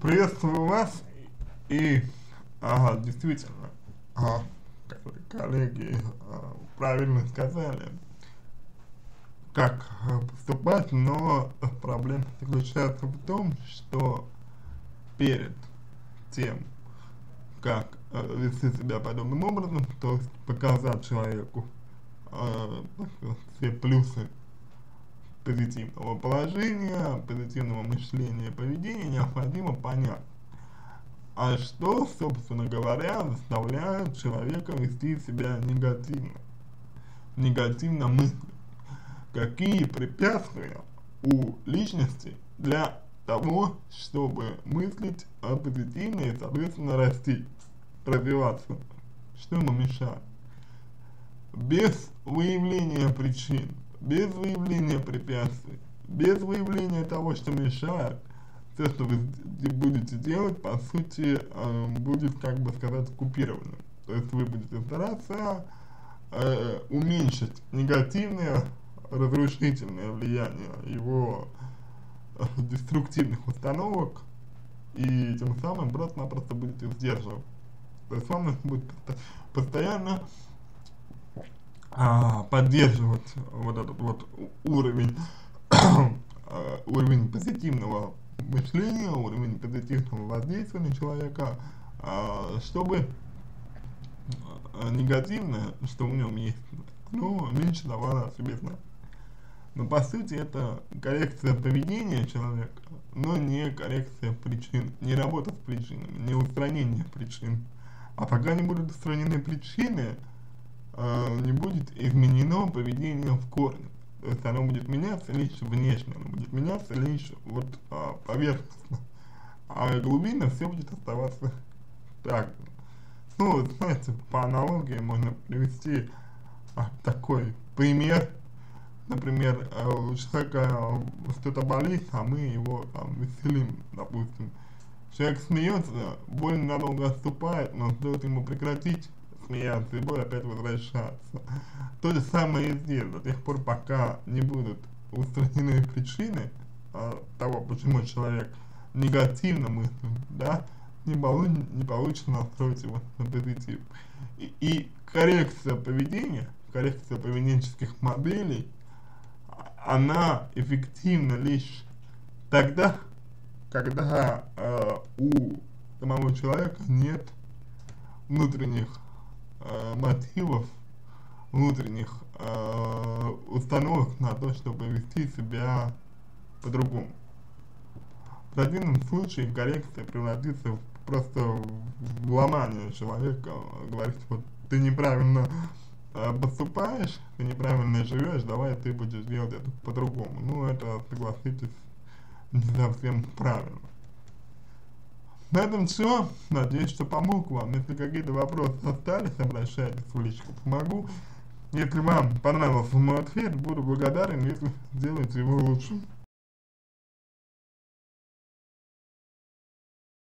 Приветствую вас. И, ага, действительно, ага, как коллеги а, правильно сказали, как поступать, но проблема заключается в том, что перед тем, как э, вести себя подобным образом, то есть показать человеку э, все плюсы позитивного положения, позитивного мышления, поведения, необходимо понять, а что, собственно говоря, заставляет человека вести себя негативно, негативно мыслить, какие препятствия у личности для того, чтобы мыслить позитивно и, соответственно, расти, развиваться, что ему мешает. Без выявления причин без выявления препятствий, без выявления того, что мешает, все, что вы будете делать, по сути, э, будет, как бы сказать, купировано. То есть вы будете стараться э, уменьшить негативное, разрушительное влияние его э, деструктивных установок и тем самым просто-напросто будете сдерживать. То есть вам будет постоянно а, поддерживать вот этот вот уровень, а, уровень позитивного мышления, уровень позитивного воздействия на человека, а, чтобы а, негативное, что в нем есть, ну, меньше давало о себе знать. Но по сути это коррекция поведения человека, но не коррекция причин, не работа с причинами, не устранение причин. А пока не будут устранены причины, э, не будет изменено поведение в корне. То есть оно будет меняться лишь внешне, оно будет меняться лишь вот а, поверхностно. А глубина все будет оставаться так Ну, знаете, по аналогии можно привести а, такой пример. Например, э, у человека что-то болит, а мы его там веселим, допустим. Человек смеется, боль надолго отступает, но стоит ему прекратить смеяться и боль опять возвращаться. То же самое и здесь, до тех пор, пока не будут устранены причины а, того, почему человек негативно мыслит, да, не, полу не получится настроить его на позитив. И, и коррекция поведения, коррекция поведенческих моделей, она эффективна лишь тогда, когда э, у самого человека нет внутренних э, мотивов, внутренних э, установок на то, чтобы вести себя по-другому. В противном случае коррекция превратится в просто в ломание человека, говорит, вот ты неправильно э, поступаешь, ты неправильно живешь, давай ты будешь делать это по-другому. Ну, это, согласитесь, не совсем правильно. На этом все. Надеюсь, что помог вам. Если какие-то вопросы остались, обращайтесь в личку, помогу. Если вам понравился мой ответ, буду благодарен, если сделаете его лучше.